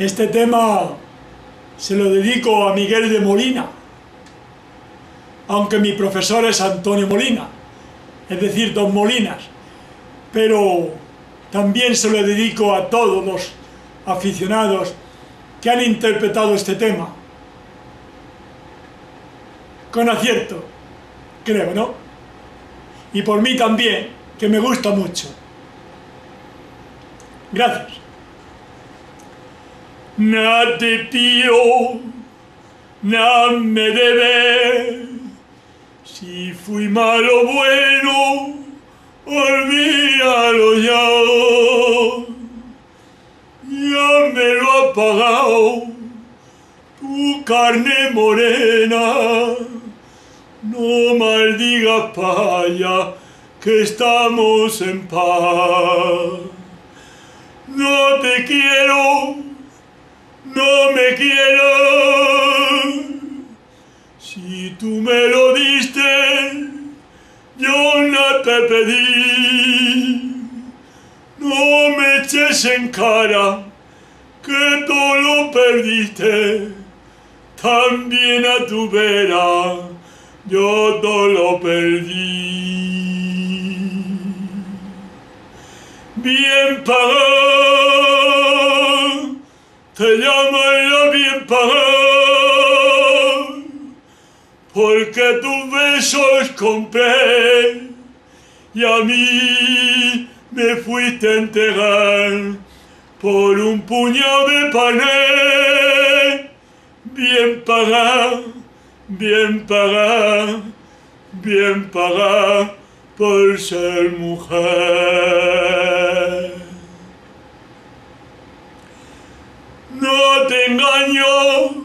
Este tema se lo dedico a Miguel de Molina, aunque mi profesor es Antonio Molina, es decir, Don Molinas, pero también se lo dedico a todos los aficionados que han interpretado este tema. Con acierto, creo, ¿no? Y por mí también, que me gusta mucho. Gracias. Nada te pido, nada me debe. Si fui malo bueno, olvídalo ya. Ya me lo ha pagado tu carne morena. No maldigas paya que estamos en paz. No te quiero, no me quieras. Si tú me lo diste, yo no te pedí. No me eches en cara que tú lo perdiste. También a tu vera yo todo lo perdí. Bien pagado, llaman la bien pagado, porque tus besos compré y a mí me fuiste a entregar por un puñado de pané. Bien pagado, bien pagado, bien pagado por ser mujer. No te engaño,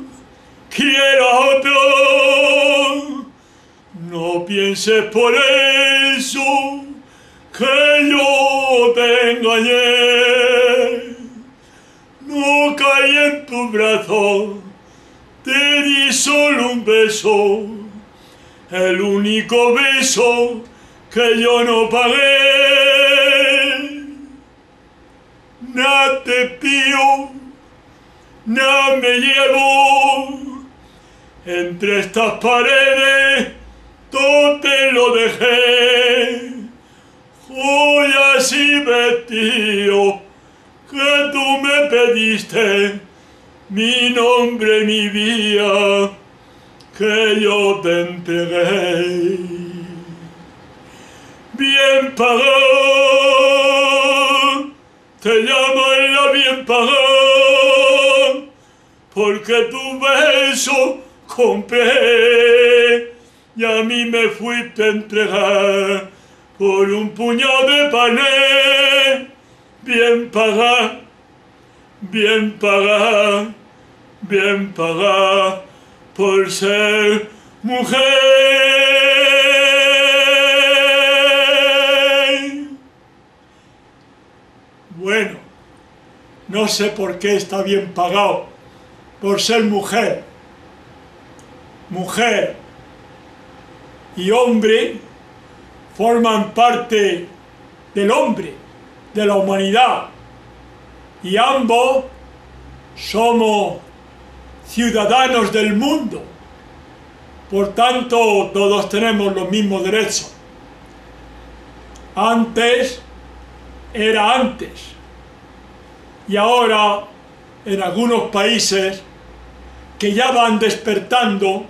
No pienses por eso que yo te engañé. No caí en tu brazo, te di solo un beso, el único beso que yo no pagué. Nada te pido, nada me llevo. Entre estas paredes todo te lo dejé. Joyas y vestidos que tú me pediste. Mi nombre, mi vida, que yo te entregué bien pagado, te llaman la bien pagado, porque tu beso compré y a mí me fuiste a entregar por un puñado de pané, bien pagado, bien pagado, bien pagado por ser mujer. Bueno, no sé por qué está bien pagado, por ser mujer. Mujer y hombre forman parte del hombre, de la humanidad, y ambos somos ciudadanos del mundo. Por tanto, todos tenemos los mismos derechos. Antes era antes. Y ahora, en algunos países que ya van despertando,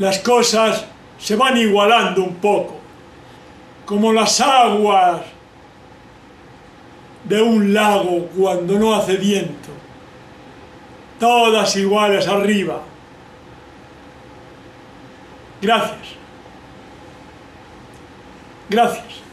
las cosas se van igualando un poco, como las aguas de un lago cuando no hace viento, todas iguales arriba. Gracias. Gracias.